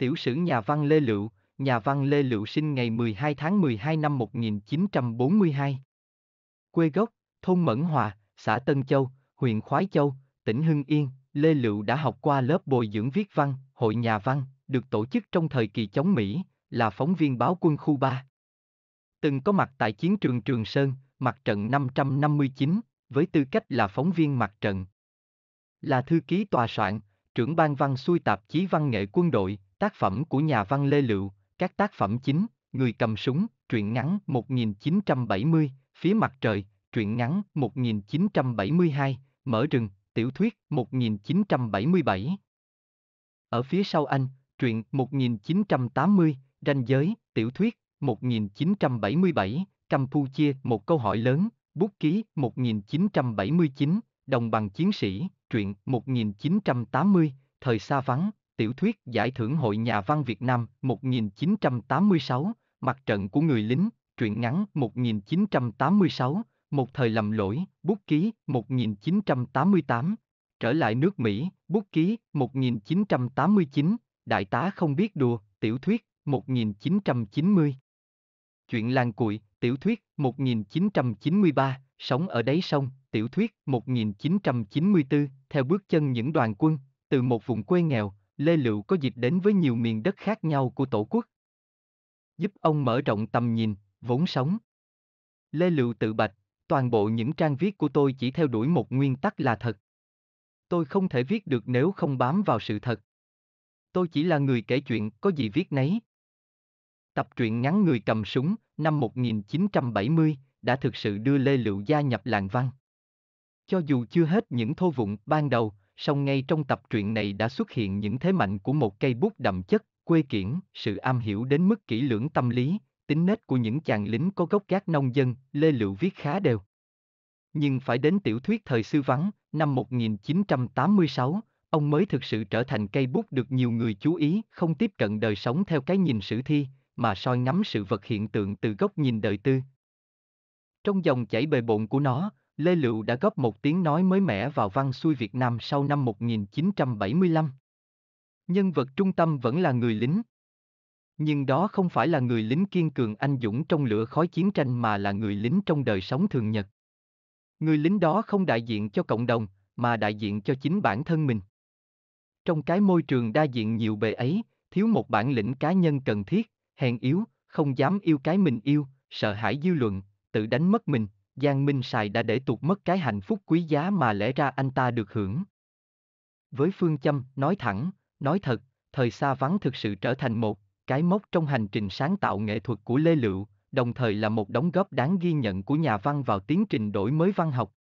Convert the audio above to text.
Tiểu sử nhà văn Lê Lựu, nhà văn Lê Lựu sinh ngày 12 tháng 12 năm 1942. Quê gốc, thôn Mẫn Hòa, xã Tân Châu, huyện Khoái Châu, tỉnh Hưng Yên, Lê Lựu đã học qua lớp bồi dưỡng viết văn, hội nhà văn, được tổ chức trong thời kỳ chống Mỹ, là phóng viên báo quân khu 3. Từng có mặt tại chiến trường Trường Sơn, mặt trận 559, với tư cách là phóng viên mặt trận. Là thư ký tòa soạn, trưởng ban văn xuôi tạp chí văn nghệ quân đội, tác phẩm của nhà văn Lê Lựu, các tác phẩm chính, Người cầm súng, truyện ngắn 1970, Phía mặt trời, truyện ngắn 1972, Mở rừng, tiểu thuyết 1977. Ở phía sau anh, truyện 1980, Ranh giới, tiểu thuyết 1977, Campuchia, một câu hỏi lớn, bút ký 1979, Đồng bằng chiến sĩ, truyện 1980, Thời xa vắng, tiểu thuyết giải thưởng Hội Nhà văn Việt Nam 1986, Mặt trận của người lính, truyện ngắn 1986, Một thời lầm lỗi, bút ký 1988, Trở lại nước Mỹ, bút ký 1989, Đại tá không biết đùa, tiểu thuyết 1990. Chuyện làng cuội, tiểu thuyết 1993, Sống ở đáy sông, tiểu thuyết 1994, theo bước chân những đoàn quân, từ một vùng quê nghèo, Lê Lựu có dịp đến với nhiều miền đất khác nhau của Tổ quốc. Giúp ông mở rộng tầm nhìn, vốn sống. Lê Lựu tự bạch, toàn bộ những trang viết của tôi chỉ theo đuổi một nguyên tắc là thật. Tôi không thể viết được nếu không bám vào sự thật. Tôi chỉ là người kể chuyện, có gì viết nấy. Tập truyện ngắn Người cầm súng, năm 1970, đã thực sự đưa Lê Lựu gia nhập làng văn. Cho dù chưa hết những thô vụng ban đầu, song ngay trong tập truyện này đã xuất hiện những thế mạnh của một cây bút đậm chất, quê kiển, sự am hiểu đến mức kỹ lưỡng tâm lý, tính nết của những chàng lính có gốc gác nông dân, Lê Lựu viết khá đều. Nhưng phải đến tiểu thuyết thời sư vắng, năm 1986, ông mới thực sự trở thành cây bút được nhiều người chú ý, không tiếp cận đời sống theo cái nhìn sử thi, mà soi ngắm sự vật hiện tượng từ góc nhìn đời tư. Trong dòng chảy bề bộn của nó, Lê Lựu đã góp một tiếng nói mới mẻ vào văn xuôi Việt Nam sau năm 1975. Nhân vật trung tâm vẫn là người lính. Nhưng đó không phải là người lính kiên cường anh dũng trong lửa khói chiến tranh mà là người lính trong đời sống thường nhật. Người lính đó không đại diện cho cộng đồng, mà đại diện cho chính bản thân mình. Trong cái môi trường đa diện nhiều bề ấy, thiếu một bản lĩnh cá nhân cần thiết, hèn yếu, không dám yêu cái mình yêu, sợ hãi dư luận, tự đánh mất mình, Giang Minh Sài đã để tụt mất cái hạnh phúc quý giá mà lẽ ra anh ta được hưởng. Với phương châm, nói thẳng, nói thật, thời xa vắng thực sự trở thành một cái mốc trong hành trình sáng tạo nghệ thuật của Lê Lựu, đồng thời là một đóng góp đáng ghi nhận của nhà văn vào tiến trình đổi mới văn học,